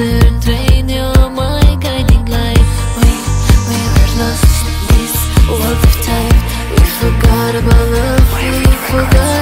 You're my guiding light We, we lost in this world of time. We forgot about love, we forgot